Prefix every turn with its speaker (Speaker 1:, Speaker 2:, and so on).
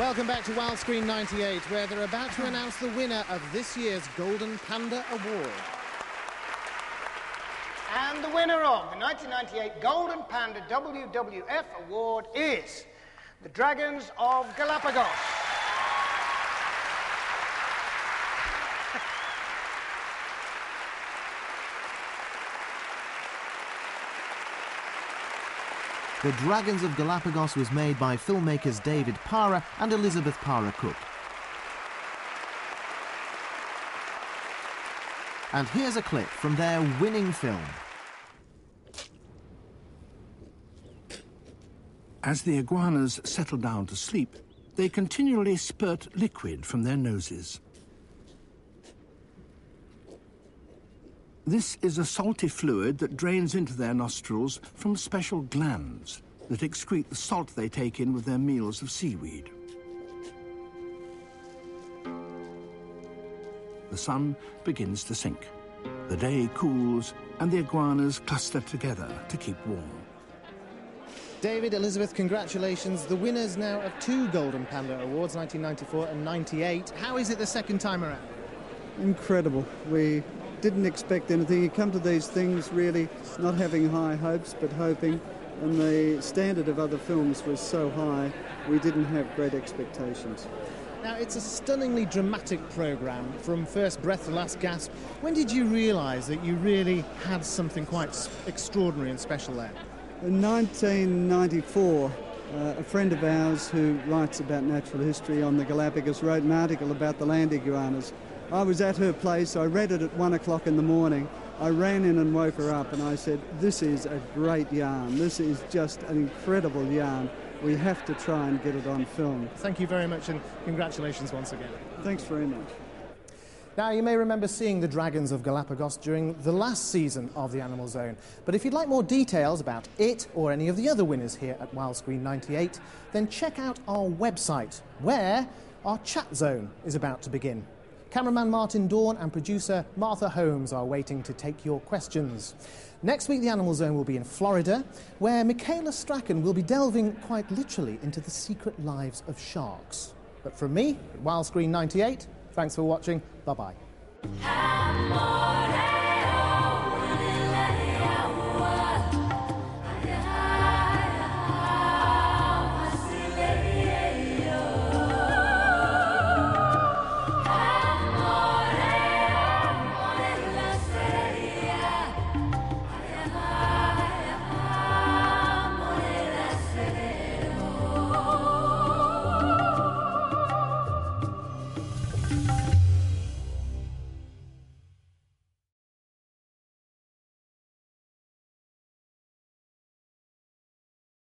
Speaker 1: Welcome back to Wildscreen 98, where they're about to announce the winner of this year's Golden Panda Award.
Speaker 2: And the winner of the 1998 Golden Panda WWF Award is the Dragons of Galapagos.
Speaker 3: The Dragons of Galapagos was made by filmmakers David Parer and Elizabeth Parer-Cook. And here's a clip from their winning film.
Speaker 4: As the iguanas settle down to sleep, they continually spurt liquid from their noses. This is a salty fluid that drains into their nostrils from special glands that excrete the salt they take in with their meals of seaweed. The sun begins to sink. The day cools and the iguanas cluster together to keep warm.
Speaker 1: David, Elizabeth, congratulations. The winners now of two Golden Panda Awards, 1994 and 98. How is it the second time around?
Speaker 5: Incredible. We didn't expect anything. You come to these things really not having high hopes, but hoping. And the standard of other films was so high, we didn't have great expectations.
Speaker 1: Now, it's a stunningly dramatic programme from first breath to last gasp. When did you realise that you really had something quite extraordinary and special there?
Speaker 5: In 1994, uh, a friend of ours who writes about natural history on the Galapagos wrote an article about the land iguanas I was at her place, I read it at one o'clock in the morning. I ran in and woke her up and I said, This is a great yarn. This is just an incredible yarn. We have to try and get it on film.
Speaker 1: Thank you very much and congratulations once again.
Speaker 5: Thanks very much.
Speaker 1: Now, you may remember seeing the Dragons of Galapagos during the last season of the Animal Zone. But if you'd like more details about it or any of the other winners here at Wildscreen 98, then check out our website, where our chat zone is about to begin. Cameraman Martin Dohrn and producer Martha Holmes are waiting to take your questions. Next week, the Animal Zone will be in Florida, where Michaela Strachan will be delving quite literally into the secret lives of sharks. But from me, Wildscreen 98, thanks for watching. Bye bye.